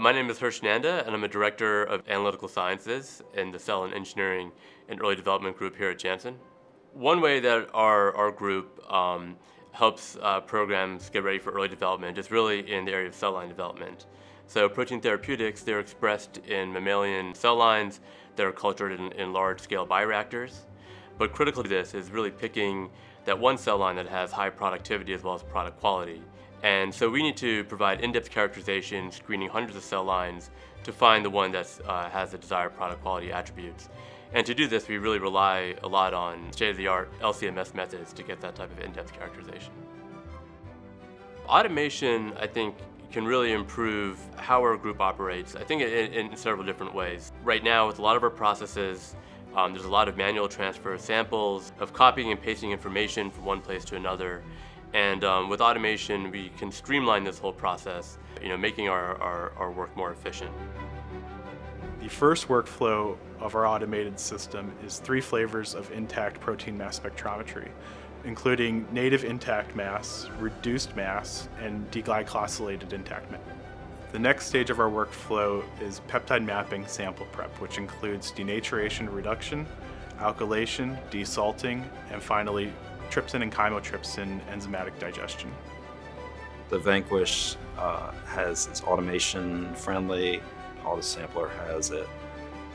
My name is Hirsh Nanda, and I'm a director of analytical sciences in the cell and engineering and early development group here at Janssen. One way that our, our group um, helps uh, programs get ready for early development is really in the area of cell line development. So protein therapeutics, they're expressed in mammalian cell lines that are cultured in, in large-scale bioreactors. But critical to this is really picking that one cell line that has high productivity as well as product quality. And so we need to provide in-depth characterization, screening hundreds of cell lines to find the one that uh, has the desired product quality attributes. And to do this, we really rely a lot on state-of-the-art LCMS methods to get that type of in-depth characterization. Automation, I think, can really improve how our group operates, I think in, in several different ways. Right now, with a lot of our processes, um, there's a lot of manual transfer of samples, of copying and pasting information from one place to another. And um, with automation, we can streamline this whole process, you know, making our, our, our work more efficient. The first workflow of our automated system is three flavors of intact protein mass spectrometry, including native intact mass, reduced mass, and deglycosylated intact mass. The next stage of our workflow is peptide mapping sample prep, which includes denaturation reduction, alkylation, desalting, and finally trypsin and chymotrypsin enzymatic digestion. The Vanquish uh, has its automation friendly. Autosampler has a,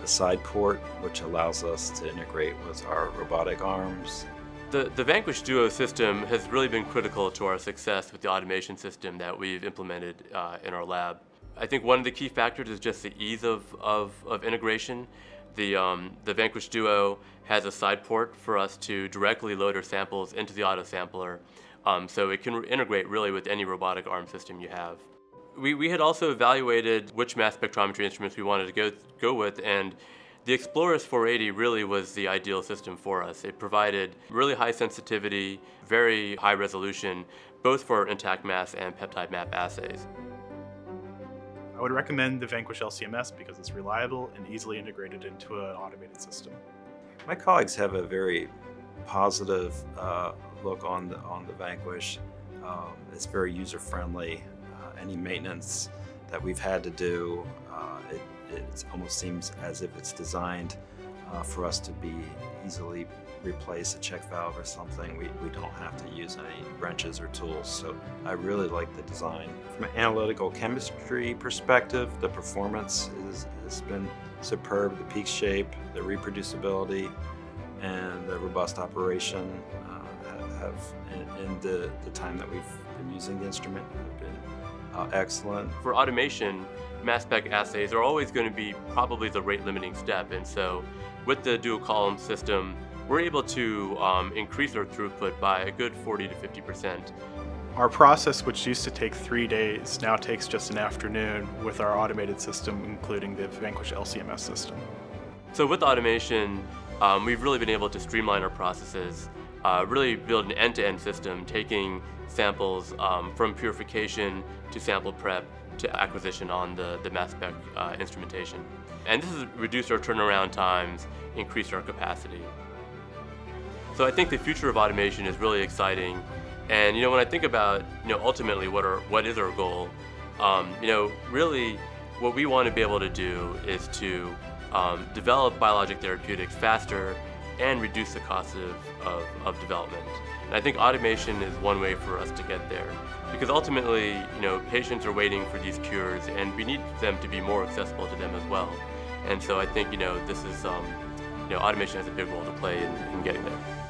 a side port which allows us to integrate with our robotic arms. The, the Vanquish Duo system has really been critical to our success with the automation system that we've implemented uh, in our lab. I think one of the key factors is just the ease of, of, of integration. The, um, the Vanquish Duo has a side port for us to directly load our samples into the auto sampler, um, so it can integrate really with any robotic arm system you have. We, we had also evaluated which mass spectrometry instruments we wanted to go, go with, and the Exploris 480 really was the ideal system for us. It provided really high sensitivity, very high resolution, both for intact mass and peptide map assays. I would recommend the Vanquish LCMS because it's reliable and easily integrated into an automated system. My colleagues have a very positive uh, look on the, on the Vanquish. Um, it's very user-friendly. Uh, any maintenance that we've had to do, uh, it, it almost seems as if it's designed uh, for us to be easily replace a check valve or something. We, we don't have to use any wrenches or tools. So I really like the design. From an analytical chemistry perspective, the performance is, has been superb. The peak shape, the reproducibility, and the robust operation uh, have, in, in, the, the time that we've been using the instrument, have been uh, excellent. For automation, mass spec assays are always going to be probably the rate limiting step. And so with the dual column system, we're able to um, increase our throughput by a good 40 to 50%. Our process, which used to take three days, now takes just an afternoon with our automated system, including the Vanquish LCMS system. So with automation, um, we've really been able to streamline our processes, uh, really build an end-to-end -end system, taking samples um, from purification to sample prep to acquisition on the, the mass spec uh, instrumentation. And this has reduced our turnaround times, increased our capacity. So I think the future of automation is really exciting. And you know, when I think about you know ultimately what are what is our goal, um, you know, really what we want to be able to do is to um, develop biologic therapeutics faster and reduce the cost of, of, of, development. And I think automation is one way for us to get there. Because ultimately, you know, patients are waiting for these cures and we need them to be more accessible to them as well. And so I think, you know, this is, um, you know, automation has a big role to play in, in getting there.